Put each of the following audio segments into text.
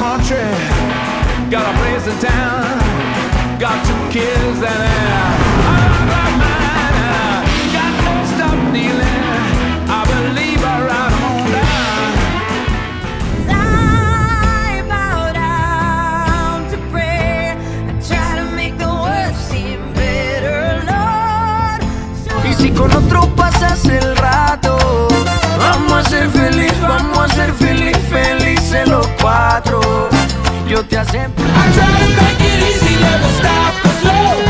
country, got a place in town, got two kids and a and I got no stop I believe I on I bow down to I try to make the seem better, Lord. con otro pasas el te hacen. I try to make it easy, never stop, cause love.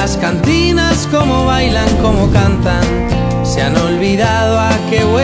las cantinas, como bailan, como cantan, se han olvidado a qué